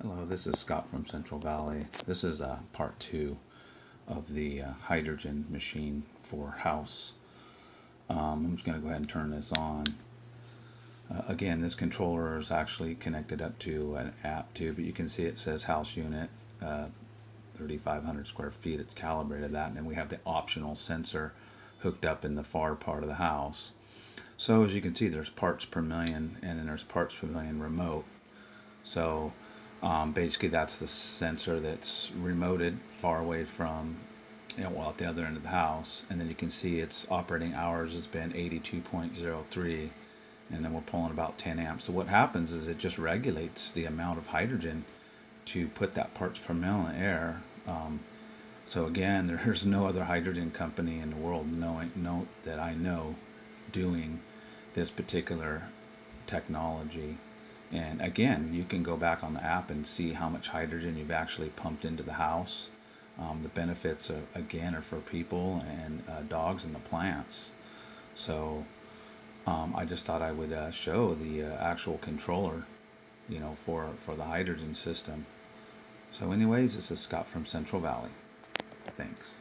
Hello, this is Scott from Central Valley. This is uh, part two of the uh, hydrogen machine for house. Um, I'm just going to go ahead and turn this on. Uh, again, this controller is actually connected up to an app too, but you can see it says house unit, uh, 3,500 square feet. It's calibrated that, and then we have the optional sensor hooked up in the far part of the house. So as you can see, there's parts per million, and then there's parts per million remote. So um, basically, that's the sensor that's remoted far away from, you know, well, at the other end of the house. And then you can see its operating hours has been 82.03, and then we're pulling about 10 amps. So what happens is it just regulates the amount of hydrogen to put that parts per million air. Um, so again, there's no other hydrogen company in the world knowing note that I know doing this particular technology. And again, you can go back on the app and see how much hydrogen you've actually pumped into the house. Um, the benefits, are, again, are for people and uh, dogs and the plants. So um, I just thought I would uh, show the uh, actual controller, you know, for, for the hydrogen system. So anyways, this is Scott from Central Valley. Thanks.